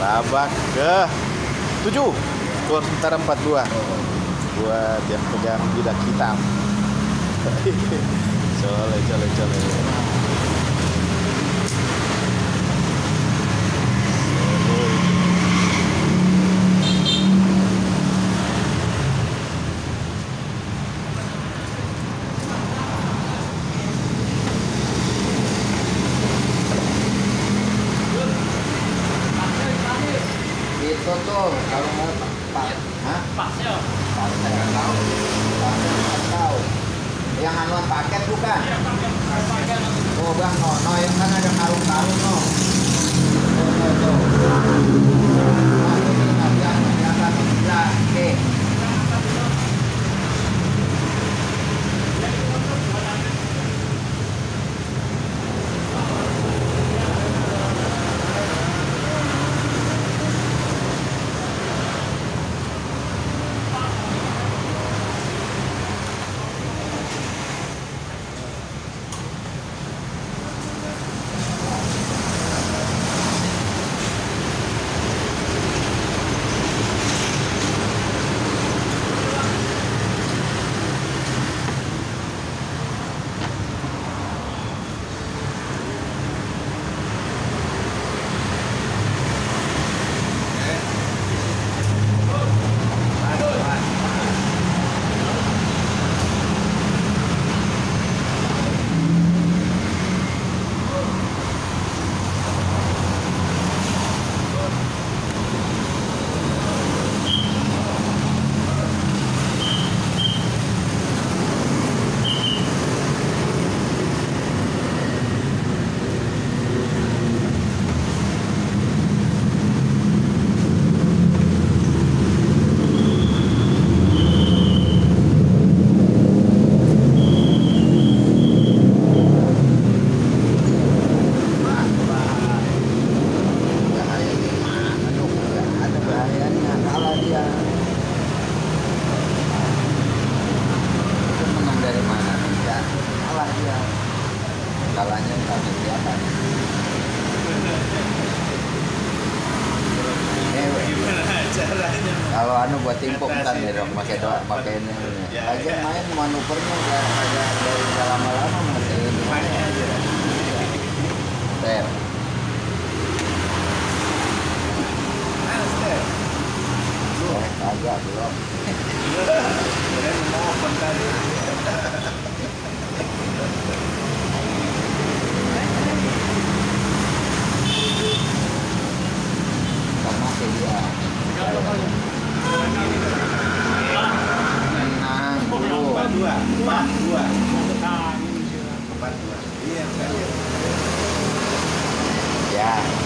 Babak ke 7 skor sementara 4-2 buat yang pegang bidak hitam. Cole, cole, cole. enggak belum. Kalian dia. Empat dua empat dua ya.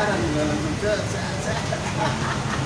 ra rằng mình sẽ sẽ